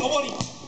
好不好？